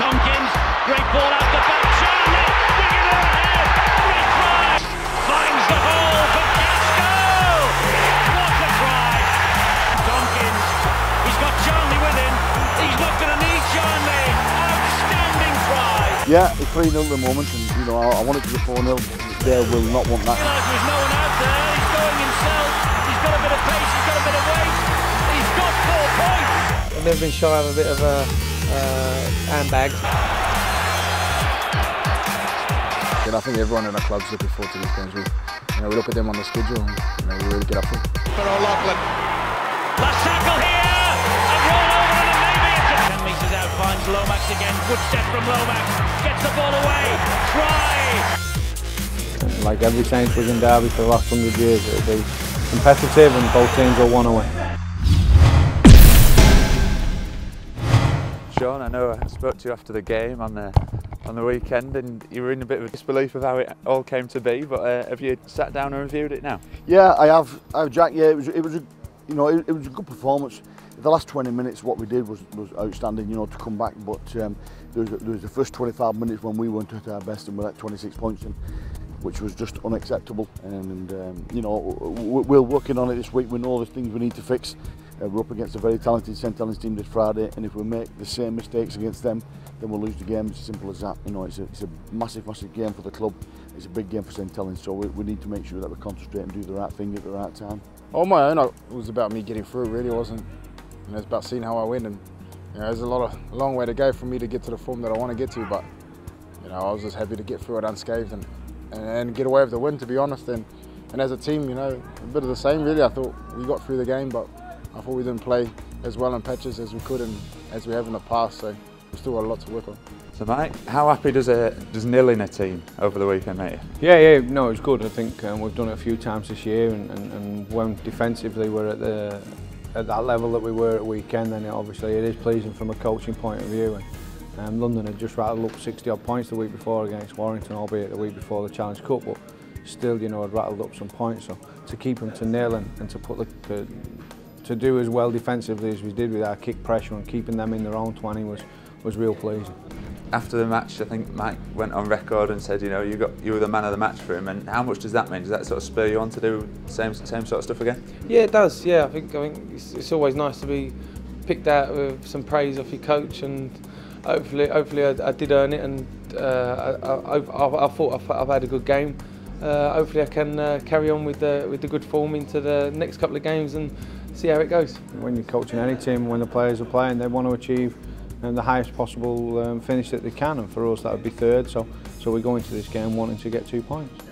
Tomkins. Great ball out the back. Charlie, bringing it ahead. Great try. Finds the hole for Casco. What a try. Tomkins. He's got Charlie with him. He's not going to need Charlie. Outstanding try. Yeah, it's 3 0 at the moment, and you know, I, I want it to be 4 0. They will not want that. Realised there's no one out there. He's going himself. He's got a bit of pace. He's got a bit of weight. He's got four points. I've never been shy of a bit of a uh, handbag. And I think everyone in our club's looking forward to these games. We, you know, we look at them on the schedule and you know, we really get up for it. For O'Loughlin. Last tackle here. A roll over and maybe it's a 10 metres out. Finds Lomax again. Good step from Lomax. Gets the ball away. Try. Like every Sainsbury's in Derby for the last hundred years, it'll be competitive and both teams will want to win. Sean. I know I spoke to you after the game on the on the weekend and you were in a bit of a disbelief of how it all came to be but uh, have you sat down and reviewed it now? Yeah i have. I've jack. Yeah it was it was a you know it, it was a good performance. The last 20 minutes what we did was was outstanding you know to come back but um there was, there was the first 25 minutes when we weren't at our best and we're at 26 points and which was just unacceptable. And, and um, you know we're working on it this week. We know there's things we need to fix. Uh, we're up against a very talented St Helens team this Friday, and if we make the same mistakes against them, then we'll lose the game. It's as simple as that. You know, it's a, it's a massive, massive game for the club. It's a big game for St Helens, so we, we need to make sure that we concentrate and do the right thing at the right time. On my own, it was about me getting through. It really wasn't. You know, it's about seeing how I win, and you know, there's a lot of a long way to go for me to get to the form that I want to get to. But you know, I was just happy to get through it unscathed and, and, and get away with the win, to be honest. And and as a team, you know, a bit of the same. Really, I thought we got through the game, but I thought we didn't play as well in patches as we could and as we have in the past. So we've still got a lot to work on. So, Mike, how happy does a does nil in a team over the weekend make you? Yeah, yeah, no, it was good. I think um, we've done it a few times this year, and, and, and when defensively we're at the at that level that we were at weekend, then it, obviously it is pleasing from a coaching point of view. And um, London had just rattled up 60 odd points the week before against Warrington, albeit the week before the Challenge Cup, but still, you know, had rattled up some points. So to keep them to nil and, and to put the, the to do as well defensively as we did with our kick pressure and keeping them in their own 20 was was real pleasing. After the match, I think Mike went on record and said, you know, you got you were the man of the match for him. And how much does that mean? Does that sort of spur you on to do same same sort of stuff again? Yeah, it does. Yeah, I think I think it's, it's always nice to be picked out with some praise off your coach, and hopefully, hopefully I, I did earn it, and uh, I, I, I, I thought I've, I've had a good game. Uh, hopefully, I can uh, carry on with the with the good form into the next couple of games and see how it goes. When you're coaching any team, when the players are playing, they want to achieve um, the highest possible um, finish that they can, and for us that would be third. So, so we go into this game wanting to get two points.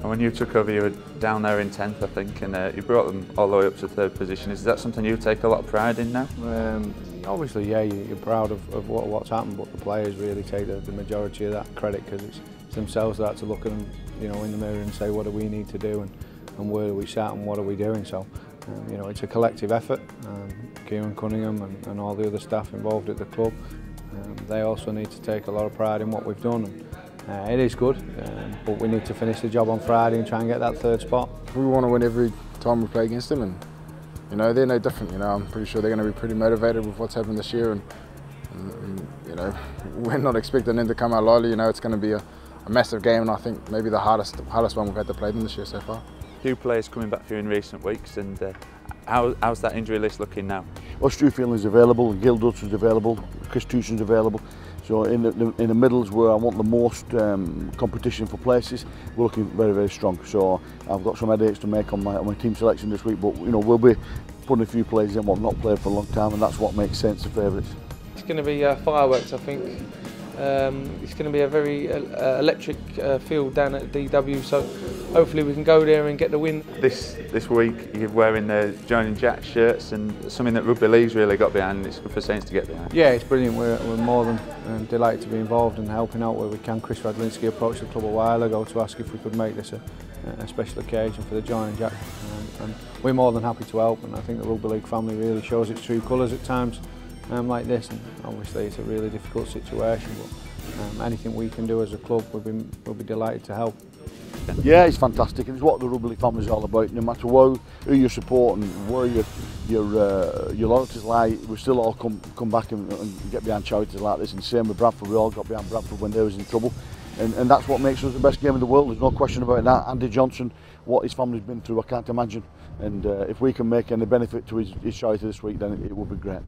And when you took over, you were down there in 10th, I think, and uh, you brought them all the way up to third position. Is that something you take a lot of pride in now? Um, obviously, yeah, you- you're proud of, of what, what's happened, but the players really take the, the majority of that credit because it's, it's themselves that have to look at them, you know, in the mirror and say, what do we need to do and, and where are we sat and what are we doing? So, um, you know, it's a collective effort. Um, Keiron Cunningham and, and all the other staff involved at the club, um, they also need to take a lot of pride in what we've done. And, uh, it is good, um, but we need to finish the job on Friday and try and get that third spot. We want to win every time we play against them, and you know they're no different. You know, I'm pretty sure they're going to be pretty motivated with what's happened this year, and, and, and you know we're not expecting them to come out lightly. You know, it's going to be a, a massive game, and I think maybe the hardest hardest one we've had to play them this year so far. few players coming back through in recent weeks and uh, how, how's that injury list looking now? Well, Stu Fielding's available, Gil Dutson's available, Chris Tucson's available. So in the, in the middles where I want the most um, competition for places, we're looking very, very strong. So I've got some headaches to make on my, on my team selection this week, but you know we'll be putting a few players in what I've not played for a long time, and that's what makes sense of favourites. It's going to be uh, fireworks, I think. Um, it's going to be a very uh, electric uh, field down at DW, so hopefully we can go there and get the win. This this week you're wearing the Joining Jack shirts and something that rugby league's really got behind. It's good for Saints to get behind. Yeah, it's brilliant. We're, we're more than um, delighted to be involved and helping out where we can. Kris Radlinski approached the club a while ago to ask if we could make this a, a special occasion for the Joining Jack, um, and we're more than happy to help. And I think the rugby league family really shows its true colours at times um, like this. And obviously, it's a really difficult situation, but um, anything we can do as a club, we'll be, we'll be delighted to help. Yeah, it's fantastic, and it's what the rugby family's all about. No matter who, who you support and where your your uh, your loyalties lie, we still all come come back and, and get behind charities like this. And same with Bradford, we all got behind Bradford when they was in trouble, and, and that's what makes us the best game in the world. There's no question about that. Andy Johnson, what his family's been through, I can't imagine. And uh, if we can make any benefit to his, his charity this week, then it, it will be great.